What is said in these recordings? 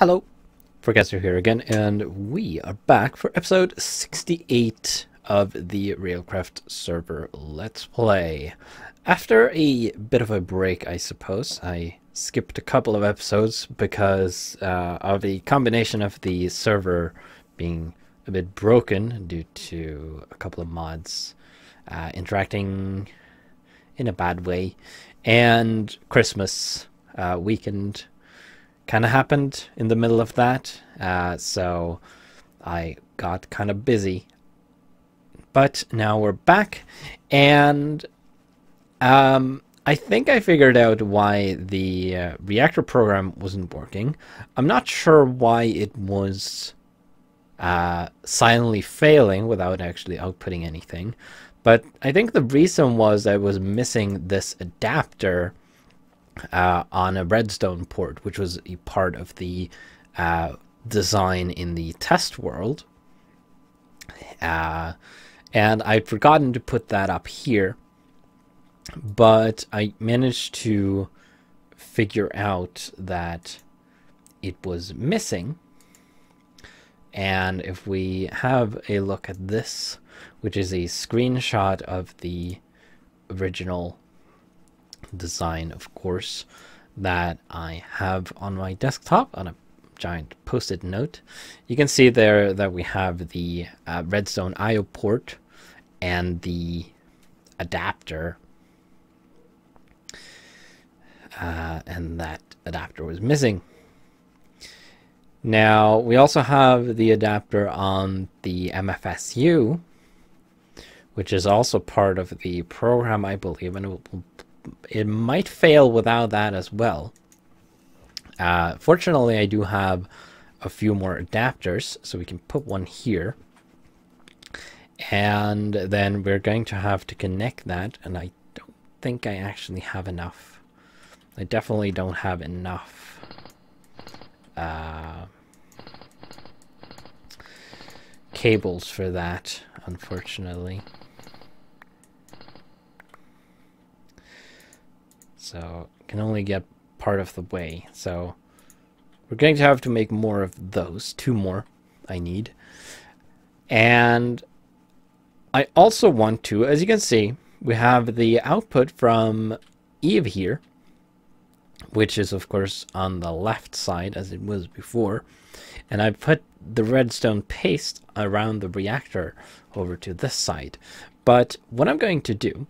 Hello, Forecaster here again, and we are back for episode 68 of the Railcraft server Let's Play. After a bit of a break, I suppose, I skipped a couple of episodes because uh, of a combination of the server being a bit broken due to a couple of mods uh, interacting in a bad way, and Christmas uh, weekend kind of happened in the middle of that. Uh, so I got kind of busy. But now we're back, and um, I think I figured out why the uh, reactor program wasn't working. I'm not sure why it was uh, silently failing without actually outputting anything. But I think the reason was I was missing this adapter uh, on a redstone port, which was a part of the uh, design in the test world. Uh, and I'd forgotten to put that up here, but I managed to figure out that it was missing. And if we have a look at this, which is a screenshot of the original design, of course, that I have on my desktop on a giant post-it note. You can see there that we have the uh, Redstone IO port and the adapter. Uh, and that adapter was missing. Now, we also have the adapter on the MFSU, which is also part of the program, I believe, and it will it might fail without that as well. Uh, fortunately, I do have a few more adapters, so we can put one here. And then we're going to have to connect that, and I don't think I actually have enough. I definitely don't have enough. Uh, cables for that, unfortunately. So can only get part of the way. So we're going to have to make more of those. Two more I need. And I also want to, as you can see, we have the output from Eve here, which is of course on the left side as it was before. And I put the redstone paste around the reactor over to this side. But what I'm going to do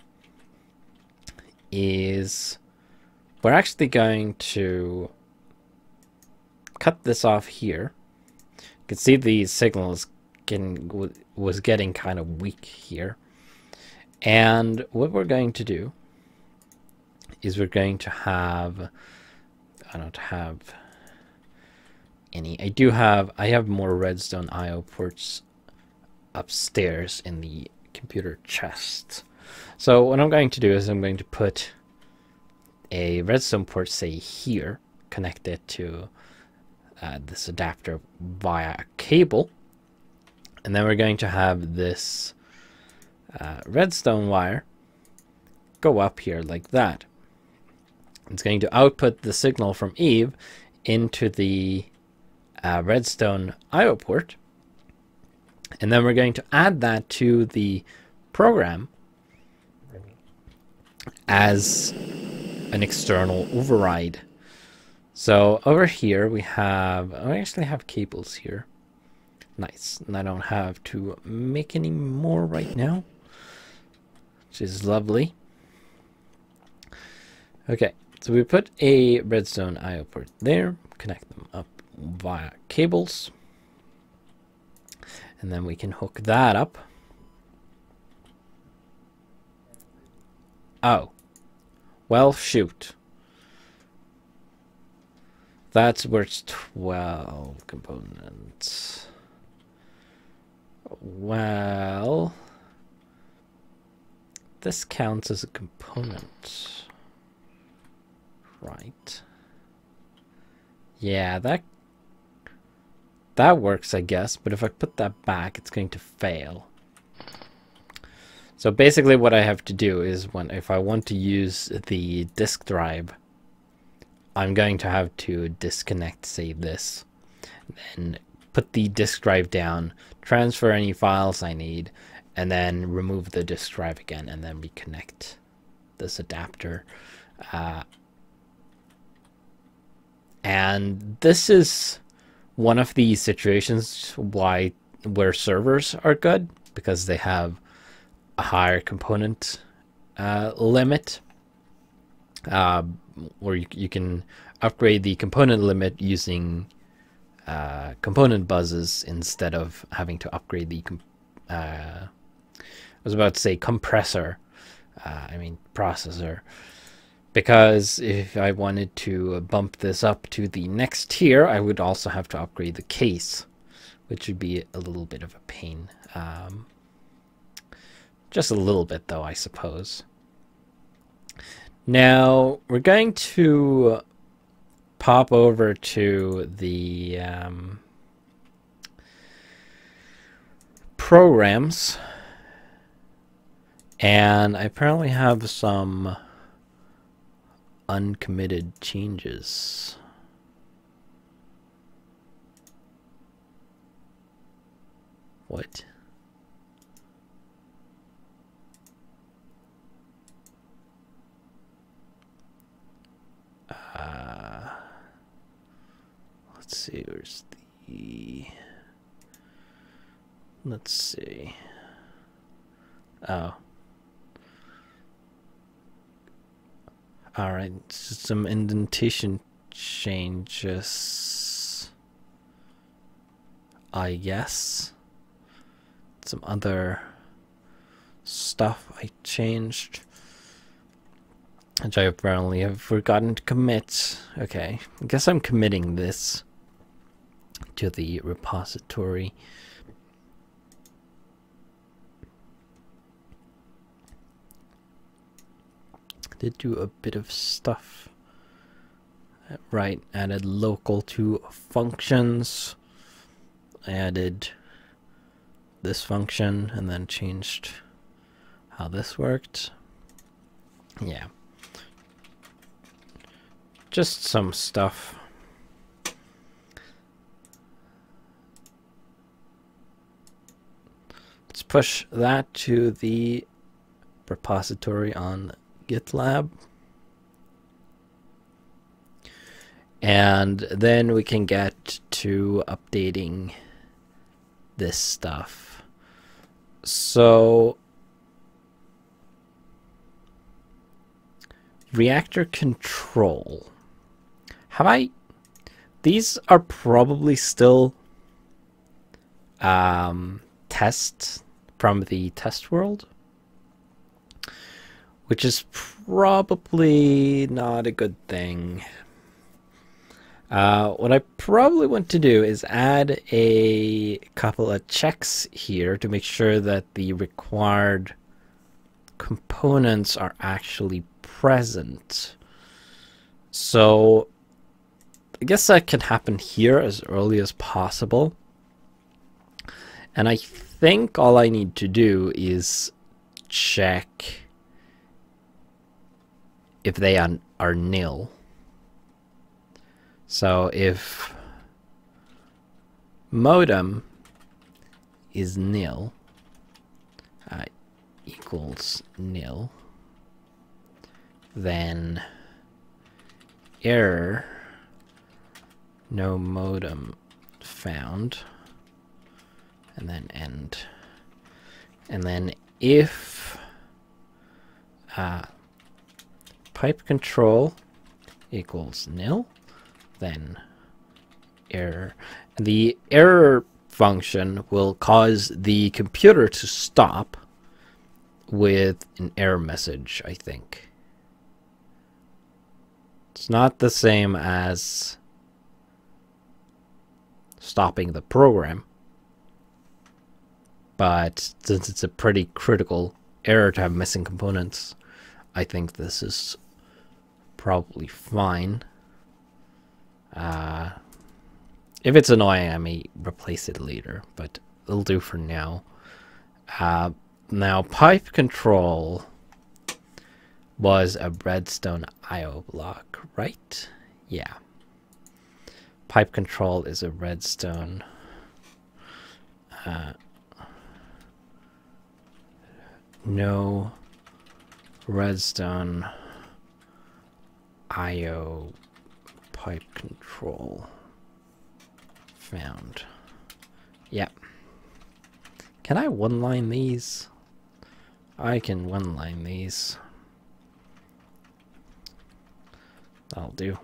is we're actually going to cut this off here. You can see the signal getting, was getting kind of weak here. And what we're going to do is we're going to have, I don't have any. I do have, I have more redstone IO ports upstairs in the computer chest. So what I'm going to do is I'm going to put a redstone port, say here, connected to uh, this adapter via a cable. And then we're going to have this uh, redstone wire go up here like that. It's going to output the signal from Eve into the uh, redstone IO port. And then we're going to add that to the program as an external override. So over here we have, oh, I actually have cables here. Nice. And I don't have to make any more right now, which is lovely. Okay, so we put a redstone IO port there, connect them up via cables. And then we can hook that up. Oh, well, shoot. That's worth 12 components. Well, this counts as a component. Right. Yeah, that that works, I guess, but if I put that back, it's going to fail. So basically what I have to do is when if I want to use the disk drive, I'm going to have to disconnect, say this, then put the disk drive down, transfer any files I need, and then remove the disk drive again, and then reconnect this adapter. Uh, and this is one of the situations why where servers are good because they have a higher component uh, limit. Uh, where you, you can upgrade the component limit using uh, component buses instead of having to upgrade the uh, I was about to say compressor uh, I mean processor. Because if I wanted to bump this up to the next tier I would also have to upgrade the case which would be a little bit of a pain. Um, just a little bit though I suppose now we're going to pop over to the um, programs and I apparently have some uncommitted changes. What? Uh, let's see, where's the... Let's see. Oh. Alright, some indentation changes. I guess. Some other stuff I changed. Which I apparently have forgotten to commit. Okay, I guess I'm committing this to the repository. Did do a bit of stuff. Right, added local to functions. I Added this function and then changed how this worked. Yeah just some stuff. Let's push that to the repository on GitLab. And then we can get to updating this stuff. So reactor control. Have I... These are probably still um, tests from the test world. Which is probably not a good thing. Uh, what I probably want to do is add a couple of checks here to make sure that the required components are actually present. So I guess that can happen here as early as possible. And I think all I need to do is check if they are, are nil. So if modem is nil uh, equals nil, then error no modem found. And then end. And then if uh, pipe control equals nil then error. The error function will cause the computer to stop with an error message I think. It's not the same as stopping the program. But since it's a pretty critical error to have missing components, I think this is probably fine. Uh, if it's annoying, I may replace it later, but it'll do for now. Uh, now, pipe control was a redstone IO block, right? Yeah. Pipe control is a redstone. Uh, no redstone IO pipe control found. Yep. Can I one line these? I can one line these. That'll do.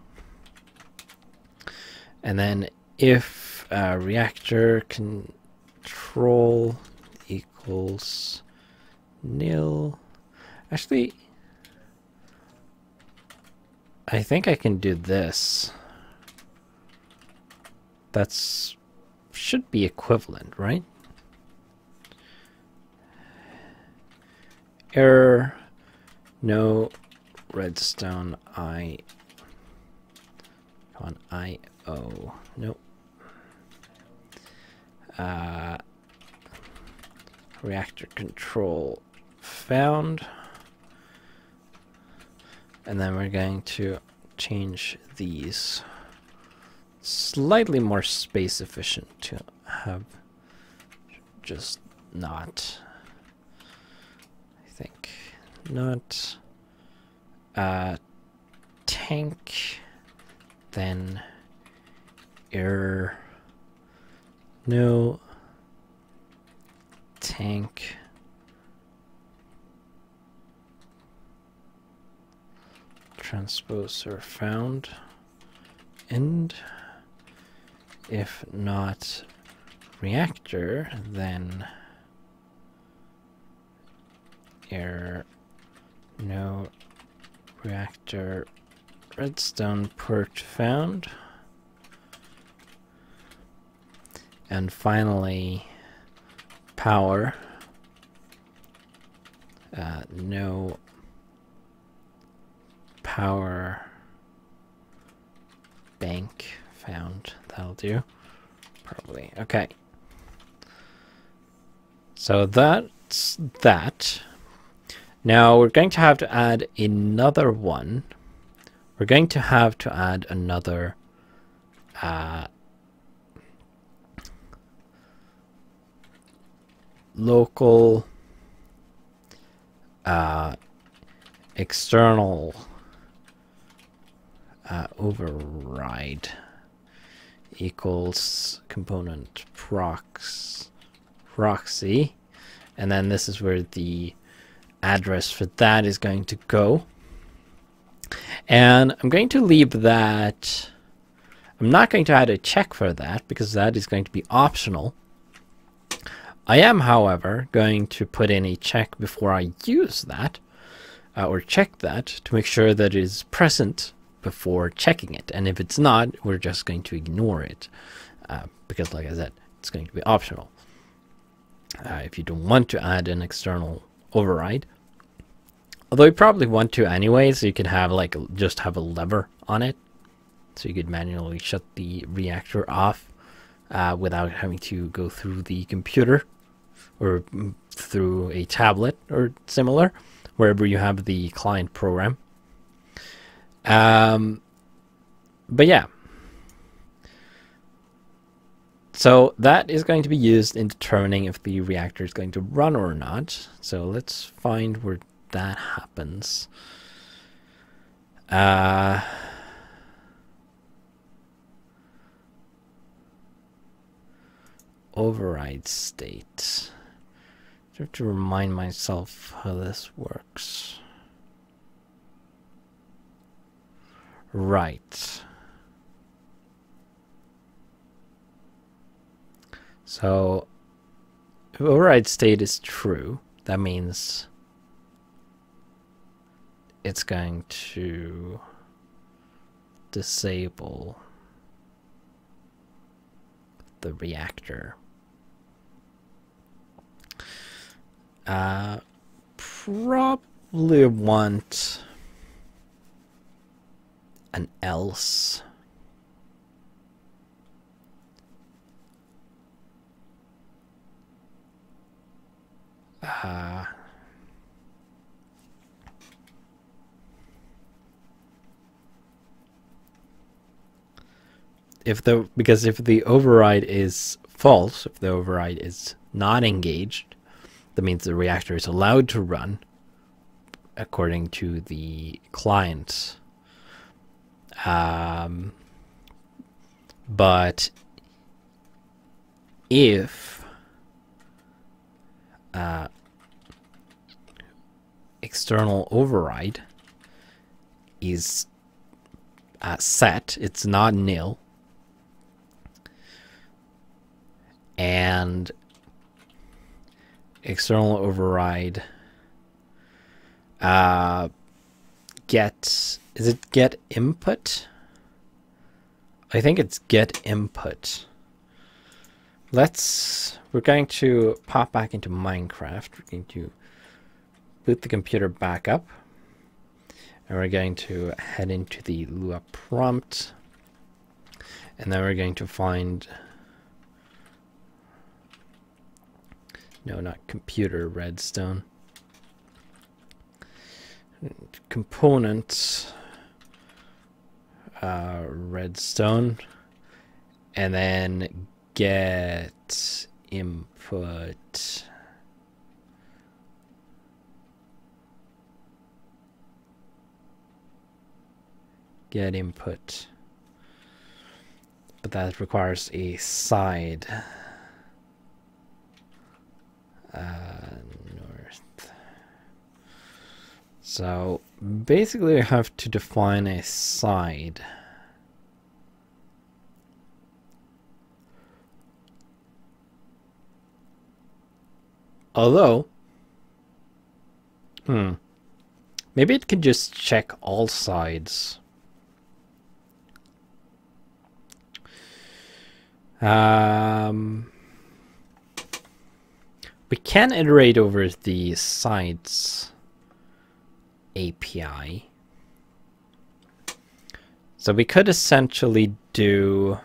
And then if uh, reactor control equals nil. Actually, I think I can do this. That's should be equivalent, right? Error, no redstone I on I O. Nope. Uh, reactor control found. And then we're going to change these slightly more space efficient to have just not, I think, not uh, tank, then error, no. Tank, transposer found. And if not reactor then error no. Reactor. Redstone port found and finally power uh, no power bank found. That'll do. Probably. Okay. So that's that. Now we're going to have to add another one. We're going to have to add another uh, local uh, external uh, override equals component prox proxy. And then this is where the address for that is going to go. And I'm going to leave that I'm not going to add a check for that because that is going to be optional I am however going to put in a check before I use that uh, or check that to make sure that it is present before checking it. And if it's not, we're just going to ignore it uh, because, like I said, it's going to be optional. Uh, if you don't want to add an external override, although you probably want to anyway, so you could have like just have a lever on it, so you could manually shut the reactor off uh, without having to go through the computer or through a tablet or similar, wherever you have the client program. Um, but yeah. So that is going to be used in determining if the reactor is going to run or not. So let's find where that happens. Uh, override state. I have to remind myself how this works. Right. So, override state is true, that means it's going to disable the reactor. Uh, probably want an else. Uh, if the because if the override is false, if the override is not engaged, that means the reactor is allowed to run according to the client. Um, but if uh, external override is uh, set, it's not nil, and external override uh, get is it get input? I think it's get input. Let's we're going to pop back into Minecraft. We're going to boot the computer back up. And we're going to head into the Lua prompt. And then we're going to find no not computer redstone. Components uh, redstone. And then get input. Get input. But that requires a side uh, north. So basically I have to define a side. Although hmm maybe it can just check all sides. Um, we can iterate over the sides API. So we could essentially do,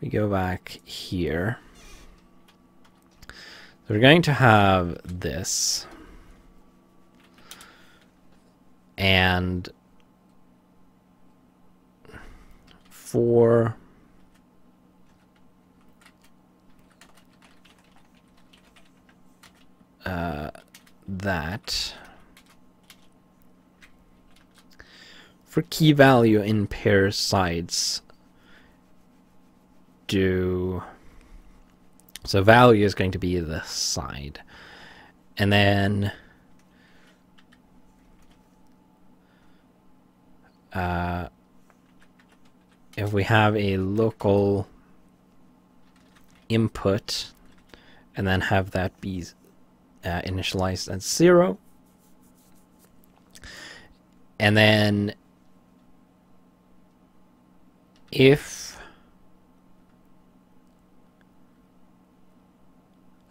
we go back here. So we're going to have this. And for uh, that for key value in pair sides do so value is going to be the side. And then uh, if we have a local input and then have that be uh, initialized at zero. And then if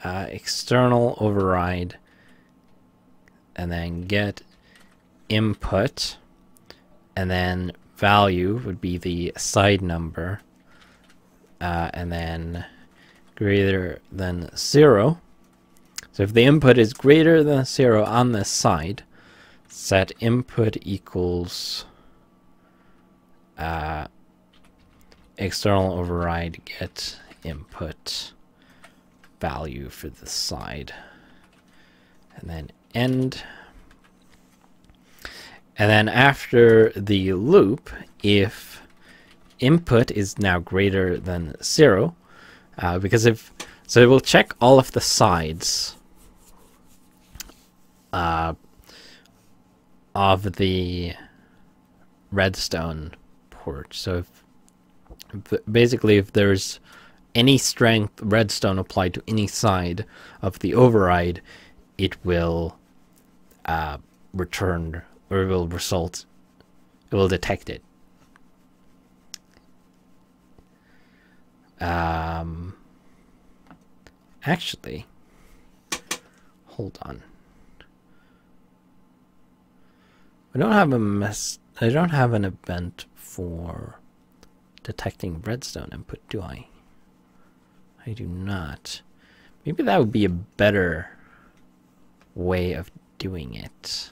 uh, external override and then get input and then value would be the side number uh, and then greater than zero so if the input is greater than 0 on this side, set input equals uh, external override get input value for the side. And then end. And then after the loop, if input is now greater than 0, uh, because if so it will check all of the sides uh, of the redstone port. So if, if, basically if there's any strength redstone applied to any side of the override, it will uh, return or it will result, it will detect it. Um, actually, hold on. I don't have a mess. I don't have an event for detecting redstone input, do I? I do not. Maybe that would be a better way of doing it.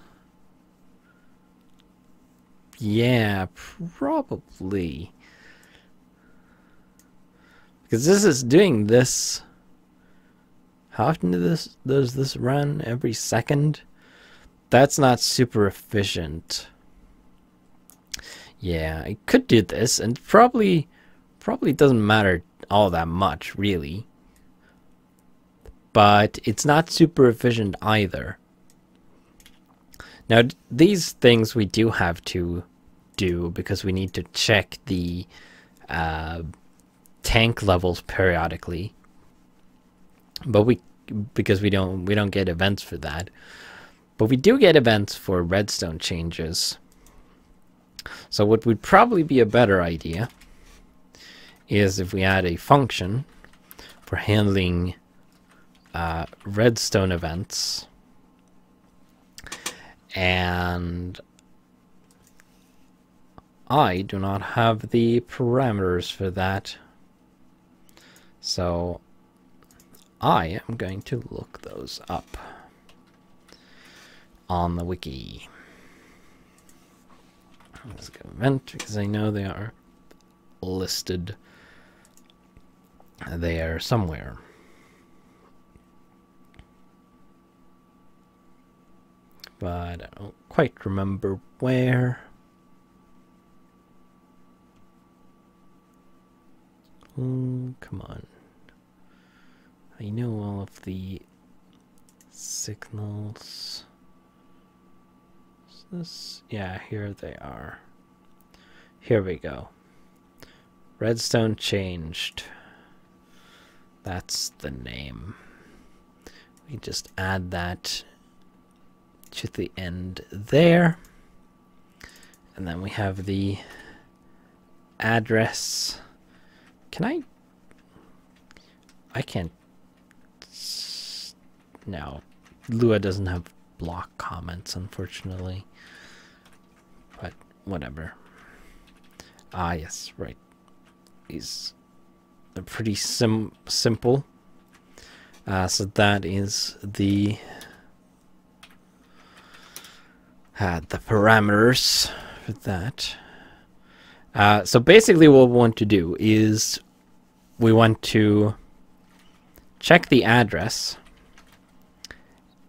Yeah, probably. Because this is doing this. How often does this, does this run? Every second? That's not super efficient. Yeah, I could do this, and probably, probably doesn't matter all that much, really. But it's not super efficient either. Now, these things we do have to do because we need to check the uh, tank levels periodically. But we, because we don't, we don't get events for that. But we do get events for redstone changes. So what would probably be a better idea is if we add a function for handling uh, redstone events. And I do not have the parameters for that. So I am going to look those up on the wiki let's go event because I know they are listed there somewhere but I don't quite remember where. Oh, come on. I know all of the signals. Is this? Yeah, here they are. Here we go. Redstone changed. That's the name. We just add that to the end there. And then we have the address. Can I? I can't. No. Lua doesn't have block comments, unfortunately. But whatever. Ah, yes, right. Are pretty sim simple. Uh, so that is the had the parameters for that. Uh, so basically what we want to do is we want to check the address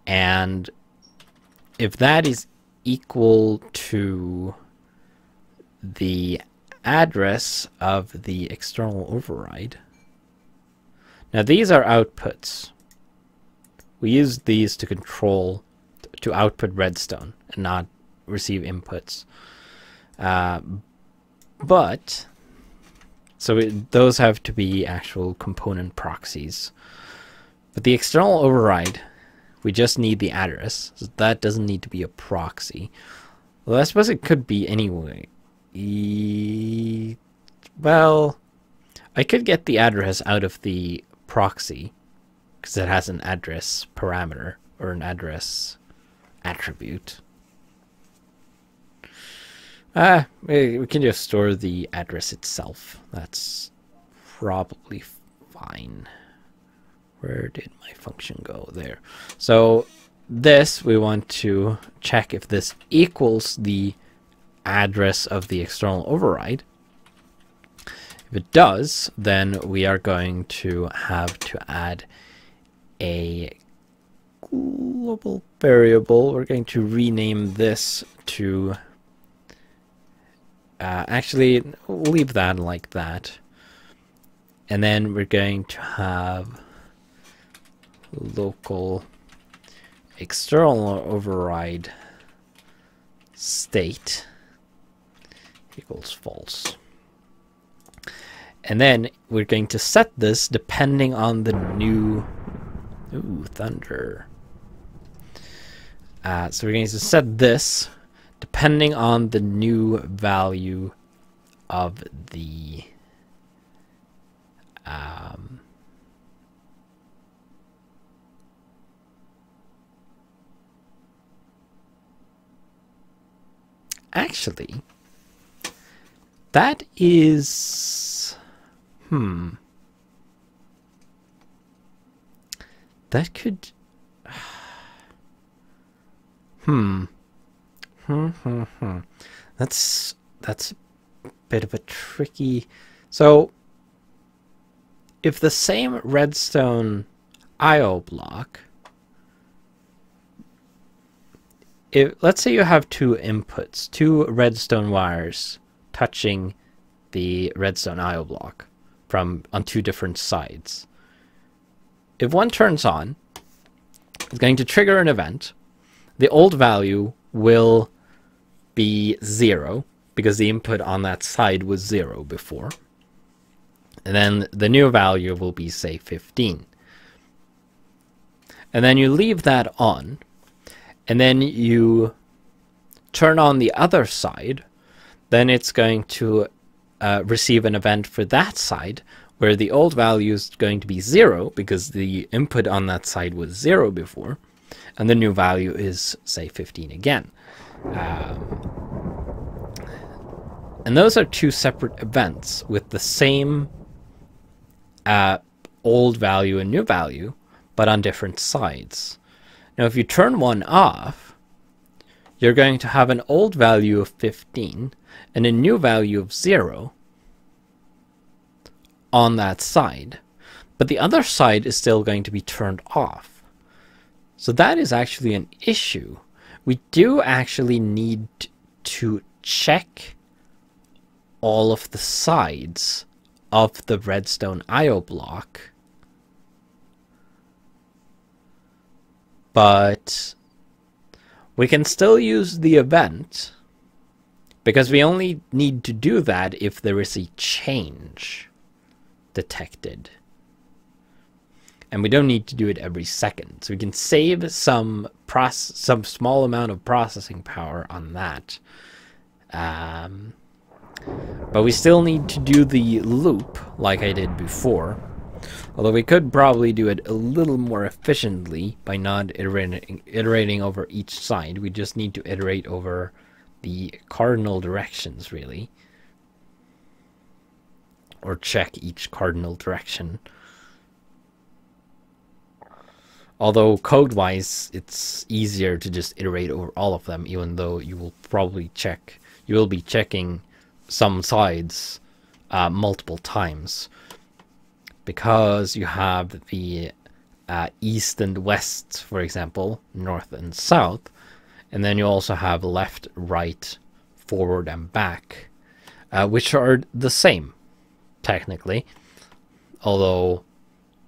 and if that is equal to the address of the external override. Now these are outputs. We use these to control to output redstone and not receive inputs. Uh, but so it, those have to be actual component proxies. But the external override, we just need the address. So that doesn't need to be a proxy. Well, I suppose it could be anyway. E well, I could get the address out of the proxy because it has an address parameter or an address attribute. Ah, we can just store the address itself. That's probably fine. Where did my function go? There. So this, we want to check if this equals the address of the external override. If it does, then we are going to have to add a global variable. We're going to rename this to... Uh, actually, leave that like that. And then we're going to have local external override state equals false. And then we're going to set this depending on the new... Ooh, thunder. Uh, so we're going to set this depending on the new value of the um, actually that is hmm that could Hmm. Hmm, hmm, hmm. That's that's a bit of a tricky. So if the same redstone IO block, if let's say you have two inputs, two redstone wires touching the redstone IO block from on two different sides. If one turns on, it's going to trigger an event. The old value will be zero because the input on that side was zero before. And then the new value will be, say, 15. And then you leave that on, and then you turn on the other side, then it's going to uh, receive an event for that side where the old value is going to be zero because the input on that side was zero before, and the new value is, say, 15 again. Um, and those are two separate events with the same uh, old value and new value, but on different sides. Now, if you turn one off, you're going to have an old value of 15 and a new value of 0 on that side. But the other side is still going to be turned off. So that is actually an issue. We do actually need to check all of the sides of the redstone IO block. But we can still use the event because we only need to do that if there is a change detected. And we don't need to do it every second. So we can save some some small amount of processing power on that. Um, but we still need to do the loop like I did before. Although we could probably do it a little more efficiently by not iterating, iterating over each side. We just need to iterate over the cardinal directions, really. Or check each cardinal direction. Although code-wise, it's easier to just iterate over all of them, even though you will probably check, you will be checking some sides uh, multiple times because you have the uh, east and west, for example, north and south, and then you also have left, right, forward, and back, uh, which are the same, technically, although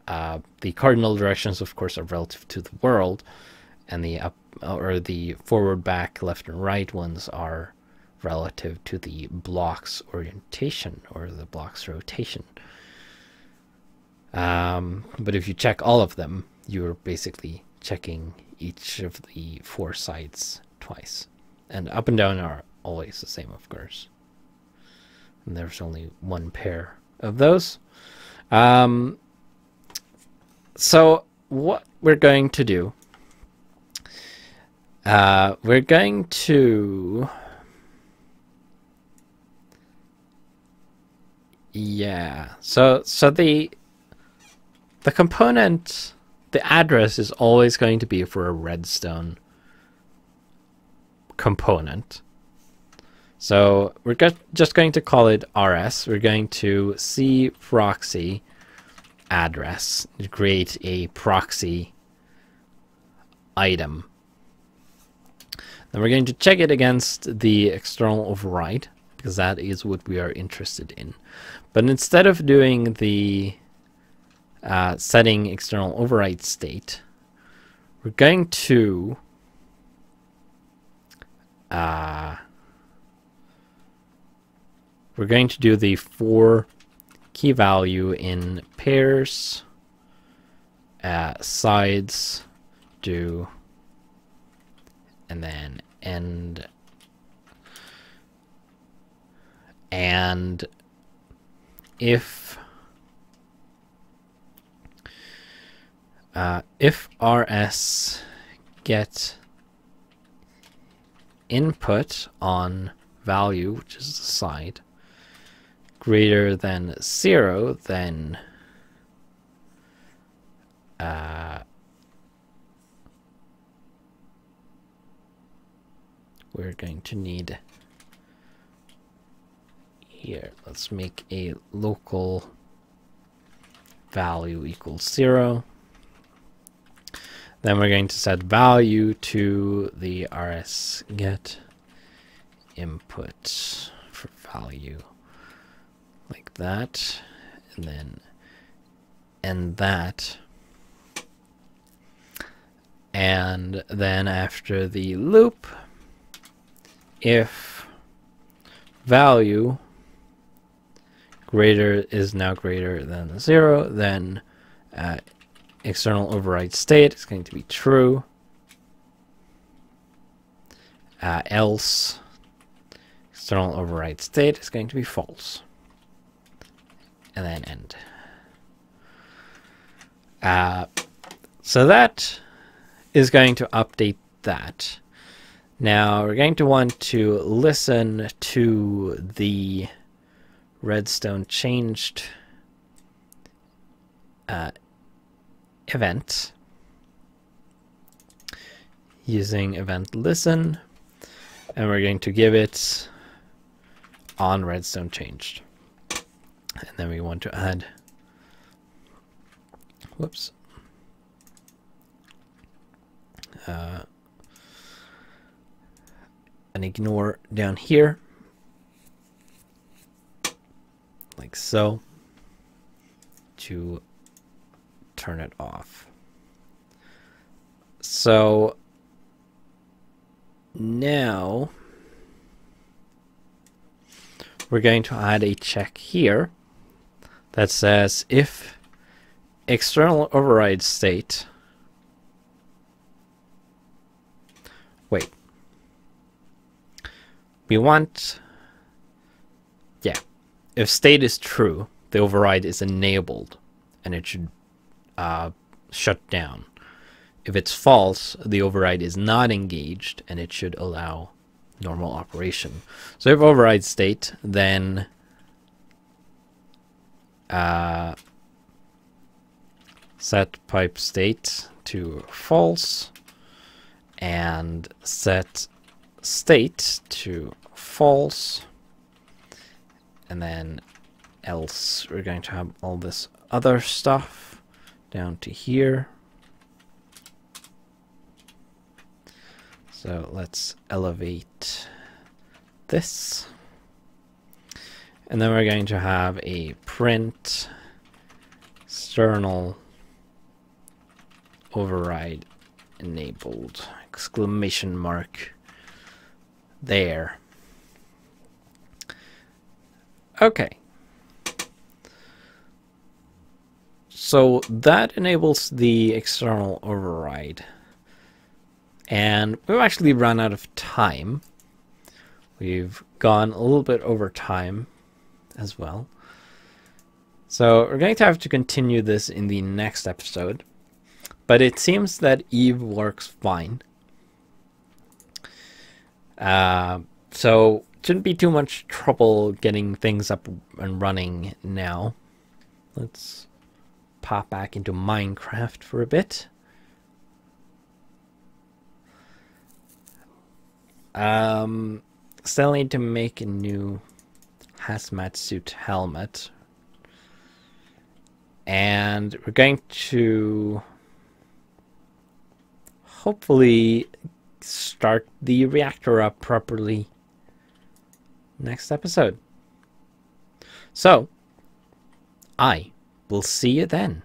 uh, the cardinal directions, of course, are relative to the world, and the up or the forward, back, left, and right ones are relative to the block's orientation or the block's rotation. Um, but if you check all of them, you're basically checking each of the four sides twice. And up and down are always the same, of course. And there's only one pair of those. Um, so what we're going to do, uh, we're going to Yeah. So so the the component the address is always going to be for a redstone component. So we're just going to call it RS. We're going to see proxy address to create a proxy item. Then we're going to check it against the external override because that is what we are interested in. But instead of doing the uh, setting external override state, we're going to uh, we're going to do the for key value in pairs uh, sides do and then end. And if uh, if rs get input on value, which is the side, greater than zero, then uh, we're going to need here let's make a local value equals zero. Then we're going to set value to the rs get input for value like that and then end that and then after the loop if value greater is now greater than zero then uh, external override state is going to be true. Uh, else external override state is going to be false. And then end. Uh, so that is going to update that. Now we're going to want to listen to the redstone changed uh, event. Using event listen. And we're going to give it on redstone changed. And then we want to add whoops. Uh, and ignore down here. Like so. To turn it off. So now we're going to add a check here that says if external override state wait we want yeah if state is true the override is enabled and it should uh, shut down. If it's false, the override is not engaged and it should allow normal operation. So if override state, then uh, set pipe state to false and set state to false and then else we're going to have all this other stuff down to here. So let's elevate this. And then we're going to have a print external override enabled exclamation mark there. Okay. So that enables the external override. And we've actually run out of time. We've gone a little bit over time as well. So we're going to have to continue this in the next episode. But it seems that Eve works fine. Uh, so shouldn't be too much trouble getting things up and running now. Let's pop back into Minecraft for a bit. Um, still need to make a new hazmat suit helmet. And we're going to hopefully start the reactor up properly next episode. So, I We'll see you then.